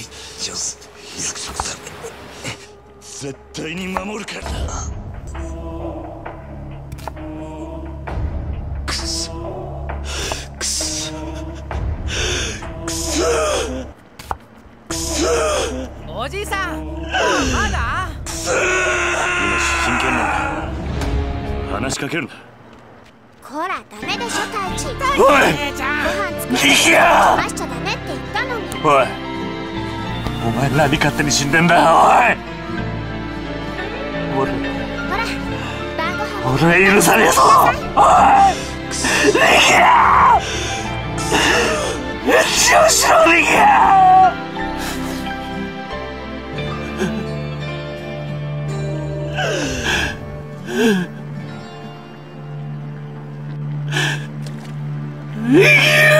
ジョス約束だ。絶対に守るからな。くそ。くそ。くそ。くそ。おじいさんまだ今真剣なんだ話しかけるなこらダメでしょ太一おい姉ちゃんご飯作っていやましちゃダメって言ったのにおいお前何勝手に死んでんだよおい！俺俺は許さねえぞおい！逃げや後ろ！後ろ逃げや逃げや